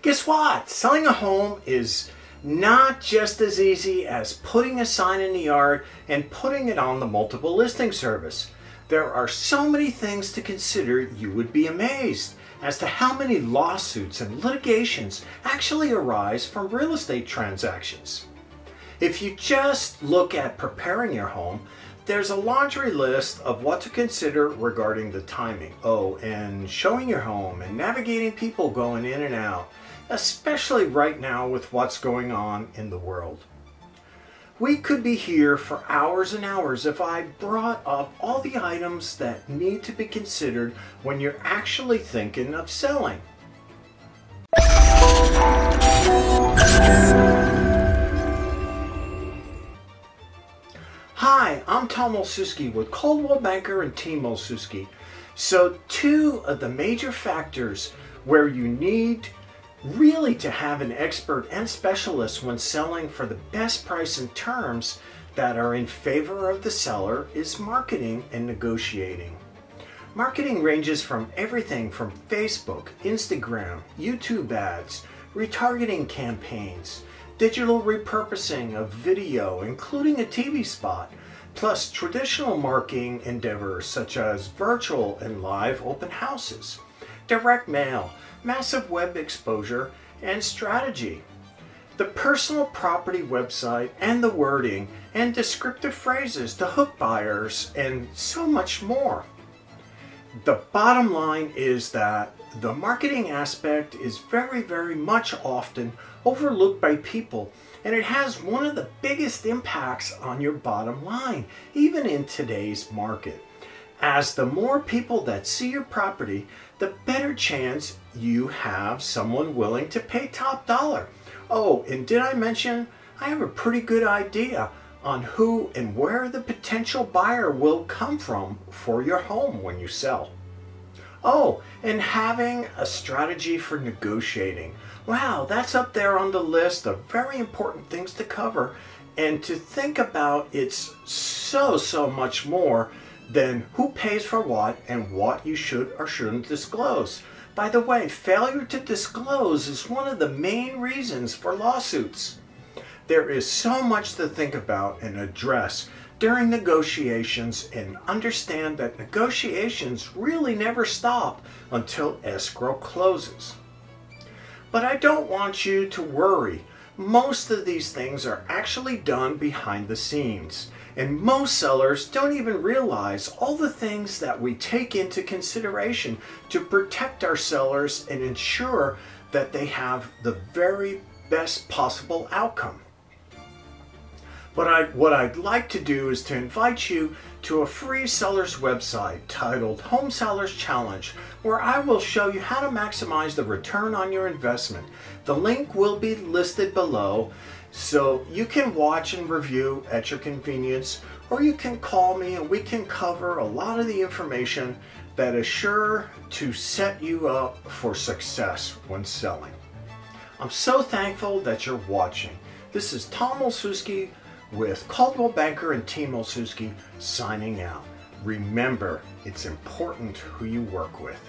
Guess what? Selling a home is not just as easy as putting a sign in the yard and putting it on the multiple listing service. There are so many things to consider you would be amazed as to how many lawsuits and litigations actually arise from real estate transactions. If you just look at preparing your home, there's a laundry list of what to consider regarding the timing. Oh, and showing your home and navigating people going in and out, especially right now with what's going on in the world. We could be here for hours and hours if I brought up all the items that need to be considered when you're actually thinking of selling. Hi, I'm Tom Olsewski with Coldwell Banker and Team Olsewski. So two of the major factors where you need really to have an expert and specialist when selling for the best price and terms that are in favor of the seller is marketing and negotiating. Marketing ranges from everything from Facebook, Instagram, YouTube ads, retargeting campaigns, digital repurposing of video, including a TV spot, plus traditional marketing endeavors such as virtual and live open houses, direct mail, massive web exposure, and strategy. The personal property website and the wording and descriptive phrases to hook buyers and so much more. The bottom line is that the marketing aspect is very, very much often overlooked by people, and it has one of the biggest impacts on your bottom line, even in today's market. As the more people that see your property, the better chance you have someone willing to pay top dollar. Oh, and did I mention I have a pretty good idea on who and where the potential buyer will come from for your home when you sell. Oh, and having a strategy for negotiating. Wow, that's up there on the list of very important things to cover and to think about it's so, so much more than who pays for what and what you should or shouldn't disclose. By the way, failure to disclose is one of the main reasons for lawsuits. There is so much to think about and address during negotiations and understand that negotiations really never stop until escrow closes. But I don't want you to worry. Most of these things are actually done behind the scenes. And most sellers don't even realize all the things that we take into consideration to protect our sellers and ensure that they have the very best possible outcome. But I, what I'd like to do is to invite you to a free seller's website titled Home Sellers Challenge, where I will show you how to maximize the return on your investment. The link will be listed below, so you can watch and review at your convenience, or you can call me and we can cover a lot of the information that is sure to set you up for success when selling. I'm so thankful that you're watching. This is Tom Olsewski with Coldwell Banker and Team Olsewski signing out. Remember, it's important who you work with.